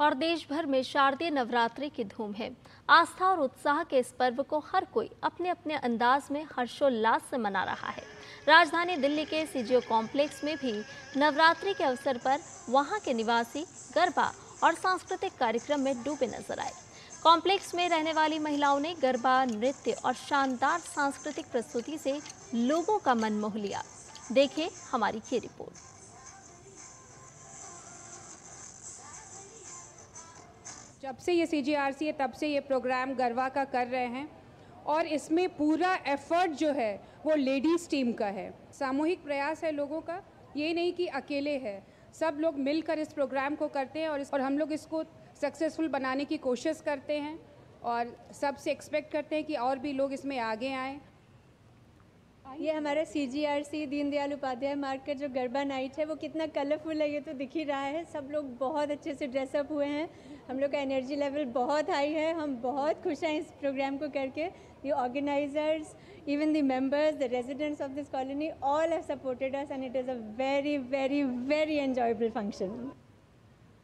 और देश भर में शारदीय नवरात्रि की धूम है। आस्था और उत्साह के इस पर्व को हर कोई अपने अपने अंदाज में हर्षोल्लास से मना रहा है। राजधानी दिल्ली के सीजीओ कॉम्प्लेक्स में भी नवरात्रि के अवसर पर वहाँ के निवासी, गरबा और सांस्कृतिक कार्यक्रम में डूबे नज़र आए। कॉम्प्लेक्स में रहने वाली महिलाओं ने गरबा, नृत्य और शानदार सांस्कृतिक प्रस्तुति से लोगों का मन मोह लिया। देखिए हमारी ये रिपोर्ट। जब से ये सीजीआरसी है, तब से ये प्रोग्राम गरबा का कर रहे हैं और इसमें पूरा एफर्ट जो है, वो लेडीज़ टीम का है। सामूहिक प्रयास है लोगों का, ये नहीं कि अकेले है। सब लोग मिलकर इस प्रोग्राम को करते हैं और इस, और हम लोग इसको सक्सेसफुल बनाने की कोशिश करते हैं और सबसे एक्सपेक्ट करते हैं कि और भी लोग इसमें आगे आएँ। ये हमारा C G R C Deendayal Upadhyaya मार्ग का जो गरबा नाइट है, वो कितना कलरफुल है, ये तो दिख ही रहा है। सब लोग बहुत अच्छे से ड्रेसअप हुए हैं। हम लोग का एनर्जी लेवल बहुत हाई है। हम बहुत खुश हैं इस प्रोग्राम को करके। The organisers even the members the residents of this colony all have supported us and it is a very very very enjoyable function